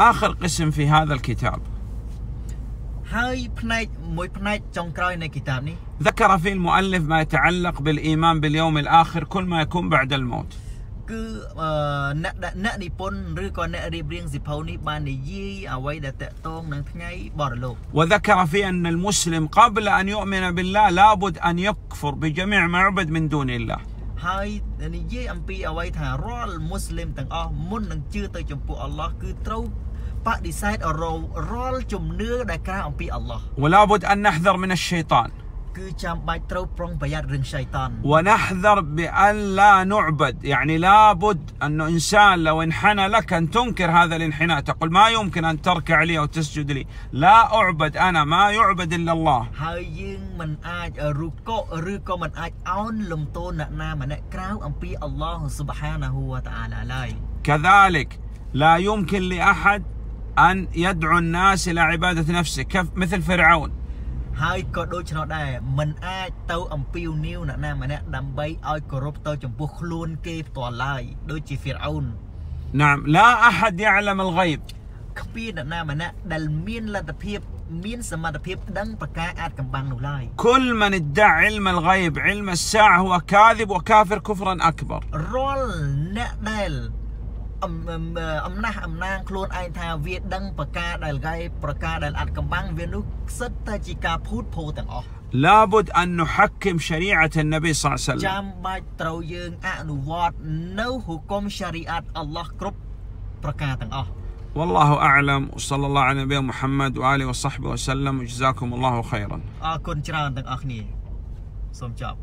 آخر قسم في هذا الكتاب ហើយផ្នែកមួយផ្នែកចុងក្រោយនៃគីតាបនេះ ذكر في المؤلف ما يتعلق بالإيمان باليوم الآخر كل ما يكون بعد الموت គឺអឺអ្នកដែលអ្នកនិពន្ធឬក៏អ្នករៀបរៀងសិភៅនេះបាននិយាយអ្វីដែលតកតងនឹងថ្ងៃបរលោក وذكر فيه أن المسلم قبل أن يؤمن بالله لابد أن يكفر بجميع ما يعبد من دون الله ហើយនិយាយអំពីអ្វីថារាល់មូស្លីមទាំងអស់មុននឹងជឿទៅចំពោះអល់ឡោះគឺត្រូវ បដិសេធរាល់ជំនឿដែលក្រៅអំពីអល់ឡោះ ولابد أن نحذر من الشيطان គឺចាំបាច់ត្រូវប្រុងប្រយ័ត្នរឿងឆៃតាន ونحذر بأن لا نعبد يعني لابد أنه إنسان لو انحنى لك أن تنكر هذا الانحناء تقول ما يمكن أن تركع لي أو تسجد لي لا أعبد أنا ما يعبد إلا الله ហើយយើងមិនអាចរុកកឬក៏មិនអាចអោនលំទោនអ្នកណាម្នាក់ក្រៅអំពីអល់ឡោះស៊ុបហានាហ៊ូវតាអាឡាឡើយ كذلك لا يمكن لأحد أن يدعو الناس إلى عبادة نفسه كف مثل فرعون ហើយក៏ដូច្នោះដែរมันអាចទៅអំពីវនីវអ្នកណាម្នាក់ដើម្បីឲ្យគោរពទៅចំពោះខ្លួនគេផ្ទាល់ឡើយដូចជាហ្វីរអ៊ូន نعم لا أحد يعلم الغيب គ្មានអ្នកណាម្នាក់ដែលមានលទ្ធភាពមានសមត្ថភាពដឹងប្រការអាចកំបាំងនោះឡើយ كل من ادعى علم الغيب علم الساعة هو كاذب وكافر كفرا أكبر រាល់អ្នកដែល អំអំណះអំណាងខ្លួនឯងថាវាដឹងប្រការដែលហ្គៃប្រការដែលអាចកំបាំងវានោះសិតតែជាការភូតភោទាំងអស់ لابد أن نحكم شريعة النبي صلى الله عليه ចាំ وسلم បាច់ត្រូវយើងអនុវត្តនៅហុគមឆារីអាតអល់ឡោះគ្រប់ប្រការទាំងអស់ والله أعلم وصلى الله على نبينا محمد وآله وصحبه وسلم وجزاكم الله خيرا អរគុណច្រើនទាំងអស់គ្នាសូមចប់